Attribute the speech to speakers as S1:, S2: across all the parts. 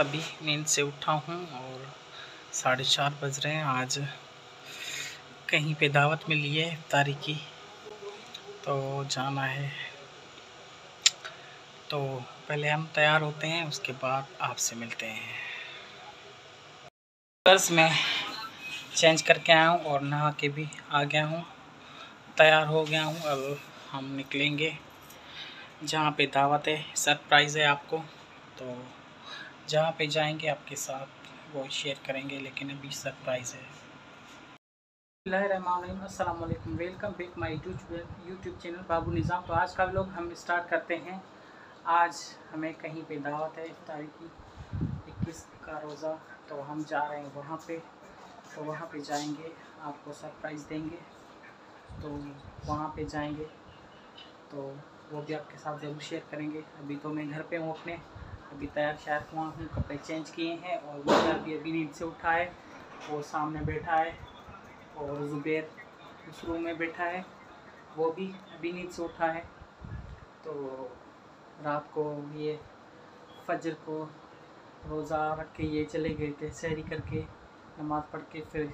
S1: अभी नींद से उठा हूँ और साढ़े चार बज रहे हैं। आज कहीं पे दावत मिली है तारी की तो जाना है। तो पहले हम तैयार होते हैं, उसके बाद आपसे मिलते हैं। बस मैं चेंज करके आया हूँ और नहा के भी आ गया हूँ। तैयार हो गया हूँ, अब हम निकलेंगे। जहाँ पे दावत है, सरप्राइज़ है आपको तो जहाँ पे जाएँगे, आपके साथ वो शेयर करेंगे, लेकिन अभी सरप्राइज़ है। अस्सलाम वालेकुम back my YouTube YouTube channel Babu Nizam. तो आज का लोग हम स्टार्ट करते हैं। आज हमें कहीं पे दावत है, इफ्तारी की, इक्कीस का रोज़ा। तो हम जा रहे हैं वहाँ पे। तो वहाँ पे जाएँगे, आपको सरप्राइज़ देंगे। तो वहाँ पे जाएँगे। तो वो भी आपके साथ ज़रूर शेयर करेंगे। अभी तो मैं घर पे हूँ अपने। अभी तैयार शायद हुआ हूँ कपड़े चेंज किए हैं और वो अभी अभी नींद से उठा है वो सामने बैठा है और ज़ुबैर उस रूम में बैठा है। वो भी अभी नींद से उठा है। तो रात को ये फजर को रोज़ा रख के ये चले गए थे सैरी करके नमाज़ पढ़ के फिर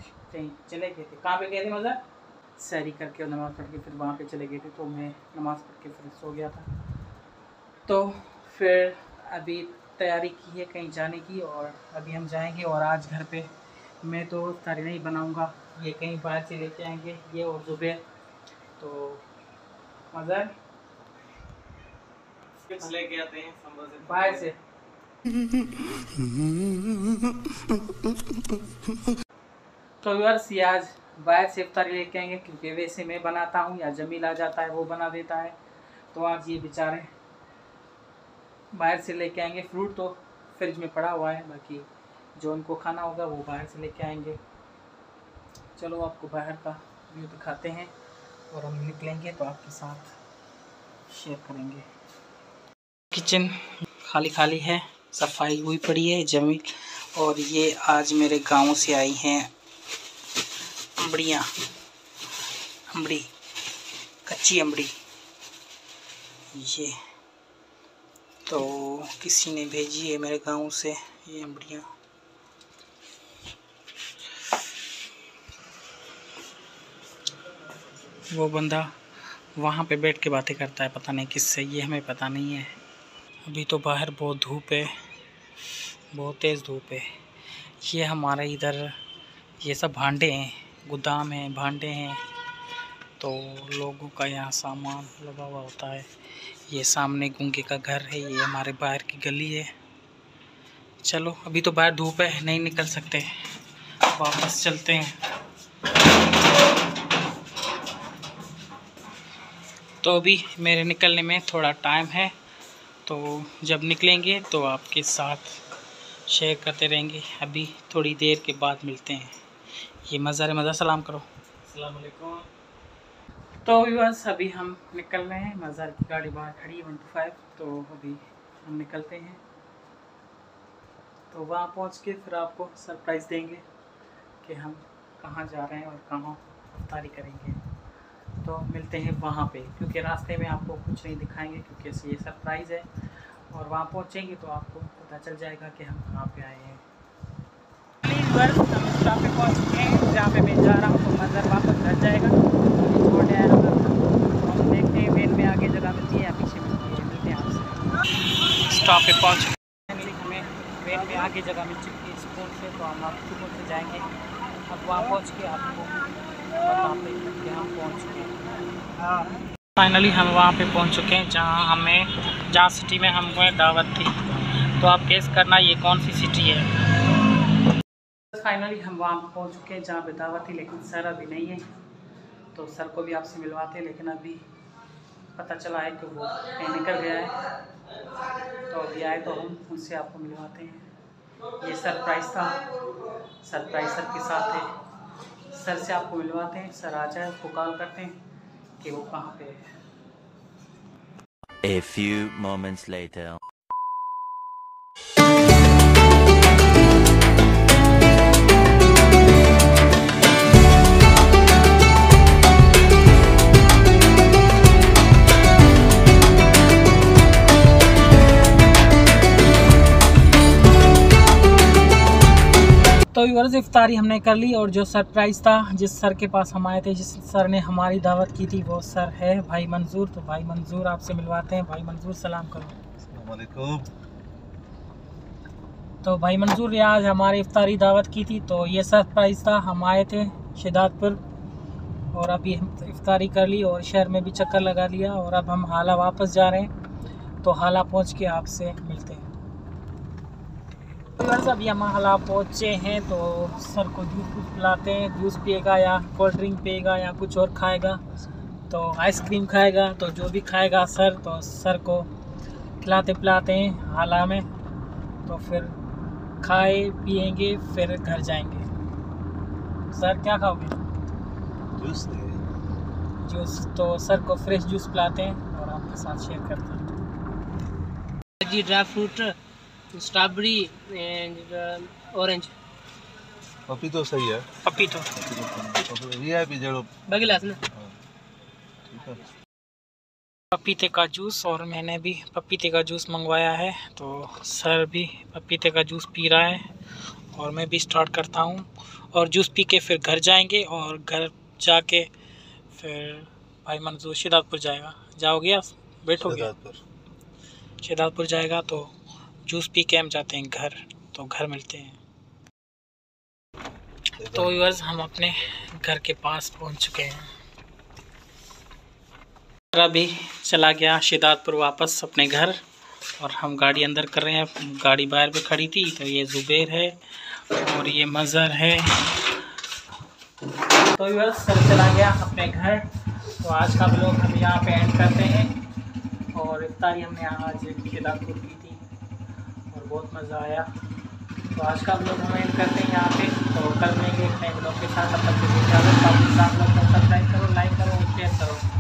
S1: चले गए थे। कहाँ पे गए थे मज़ा? सैरी करके और नमाज़ पढ़ के फिर वहाँ पे चले गए थे। तो मैं नमाज़ पढ़ के फिर सो गया था। तो फिर अभी तैयारी की है कहीं जाने की और अभी हम जाएँगे और आज घर पे मैं तो तारी नहीं बनाऊँगा ये कहीं बाहर से लेके आएँगे ये और ज़ुबैर। तो मज़ा
S2: लेके आते हैं
S1: बाहर से। तो व्यवर्स ये आज बाहर से इफ्तारी लेके आएँगे क्योंकि वैसे मैं बनाता हूँ या जमील आ जाता है वो बना देता है। तो आज ये बेचारे बाहर से लेके आएँगे। फ्रूट तो फ्रिज में पड़ा हुआ है, बाकी जो उनको खाना होगा वो बाहर से लेके आएँगे। चलो आपको बाहर का व्यू दिखाते हैं और हम निकलेंगे तो आपके साथ शेयर करेंगे। किचन खाली खाली है, सफ़ाई हुई पड़ी है, ज़मीन और ये आज मेरे गाँव से आई हैं अम्बड़ियाँ अम्बड़ी कच्ची अम्बड़ी ये तो किसी ने भेजी है मेरे गाँव से ये अम्बड़ियाँ वो बंदा वहाँ पे बैठ के बातें करता है, पता नहीं किससे, ये हमें पता नहीं है। अभी तो बाहर बहुत धूप है, बहुत तेज़ धूप है। ये हमारे इधर, ये सब भांडे हैं, गोदाम हैं, भांडे हैं। तो लोगों का यहाँ सामान लगा हुआ होता है। ये सामने गूँगे का घर है, ये हमारे बाहर की गली है। चलो, अभी तो बाहर धूप है, नहीं निकल सकते। वापस चलते हैं। तो अभी मेरे निकलने में थोड़ा टाइम है तो जब निकलेंगे तो आपके साथ शेयर करते रहेंगे। अभी थोड़ी देर के बाद मिलते हैं। ये मज़ार मज़ा, सलाम करो।
S2: अलैक्म।
S1: तो बस अभी हम निकल रहे हैं मज़ार की गाड़ी बाहर खड़ी है वन टू फाइव तो अभी हम निकलते हैं। तो वहाँ पहुँच के फिर आपको सरप्राइज़ देंगे कि हम कहाँ जा रहे हैं और कहाँ अफ्तारी करेंगे। तो मिलते हैं वहाँ पे, क्योंकि रास्ते में आपको कुछ नहीं दिखाएँगे, क्योंकि ये सरप्राइज़ है। और वहाँ पहुँचेंगे तो आपको पता चल जाएगा कि हम कहाँ पे आए हैं। प्लीज़ बस हम स्टॉप पे पहुँच चुके हैं, जहाँ पे मैं जा रहा हूँ तो मंजर वापस घर जाएगा छोड़ आया तो हम देखते हैं वेन में आगे जगह मिलती है या पीछे मिलती है मिलते हैं आपसे। स्टॉप पे पहुँच हमें वेन में आगे जगह मिल चुकी है स्कूल से तो हम आप स्कूल से जाएँगे। अब वहाँ पहुँच के आपको बताते हैं कि हम पहुँच चुके हैं। फाइनली हम वहाँ पे पहुँच चुके हैं जहाँ हमें जहाँ सिटी में हम हमें दावत थी। तो आप केस करना ये कौन सी सिटी है? फाइनली हम वहाँ पहुँच चुके हैं जहाँ पे दावत थी लेकिन सर अभी नहीं है। तो सर को भी आपसे मिलवाते हैं लेकिन अभी पता चला है कि वो कहीं निकल गया है। तो अभी आए तो हम उनसे आपको मिलवाते हैं। ये सरप्राइज़ था। सरप्राइज़ सर के साथ है। सर से आपको मिलवाते हैं। सर आ जाए, उसको कॉल करते हैं कि वो कहाँ पे है।
S3: A few moments later.
S1: Viewers इफ्तारी हमने कर ली और जो सरप्राइज़ था जिस सर के पास हम आए थे जिस सर ने हमारी दावत की थी वो सर है भाई मंजूर। तो भाई मंजूर आपसे मिलवाते हैं। भाई मंजूर सलाम करो। तो भाई मंजूर ने आज हमारी इफ्तारी दावत की थी तो ये सरप्राइज़ था। हम आए थे शिदातपुर और अभी हम इफ्तारी कर ली और शहर में भी चक्कर लगा लिया और अब हम हाला वापस जा रहे हैं। तो हाला पहुँच के आपसे मिलते हैं। बस अभी हम हाला पहुँचे हैं तो सर को जूस कुछ पिलाते हैं जूस पिएगा या कोल्ड ड्रिंक पिएगा या कुछ और खाएगा तो आइसक्रीम खाएगा तो जो भी खाएगा सर तो सर को खिलाते पिलाते हैं हाला में तो फिर खाए पिएँगे फिर घर जाएँगे। सर क्या खाओगे?
S4: जूस
S1: जूस तो सर को फ्रेश जूस पिलाते हैं और आपके साथ शेयर करते हैं।
S5: जी dry fruit strawberry and orange
S4: puppy तो सही है।
S1: पपीतो।
S4: वी आई पी जड़ो
S5: बगिलास ना।
S1: पपीते का जूस और मैंने भी पपीते का जूस मंगवाया है तो सर भी पपीते का जूस पी रहा है और मैं भी स्टार्ट करता हूँ और जूस पी के फिर घर जाएँगे और घर जाके फिर भाई मंजूर शिदातपुर जाएगा। जाओगे आप? बैठोगे? शिदातपुर जाएगा तो जूस पी के हम जाते हैं घर तो घर मिलते हैं। तो व्यूअर्स हम अपने घर के पास पहुँच चुके हैं। अभी चला गया शिदातपुर वापस अपने घर और हम गाड़ी अंदर कर रहे हैं। गाड़ी बाहर पे खड़ी थी तो ये ज़ुबैर है और ये मज़र है। तो व्यूअर्स सर चला गया अपने घर तो आज का ब्लॉग हम यहाँ पे एंड करते हैं और इफ्तारी हमने आज शिदातपुर की थी। बहुत मज़ा आया। तो आज का ब्लॉग हम एंड करते हैं यहाँ पे तो कल मिलेंगे एक नए ब्लॉग के साथ। के लिए इजाज़त, आप लोग सब्सक्राइब करो लाइक करो और शेयर करो।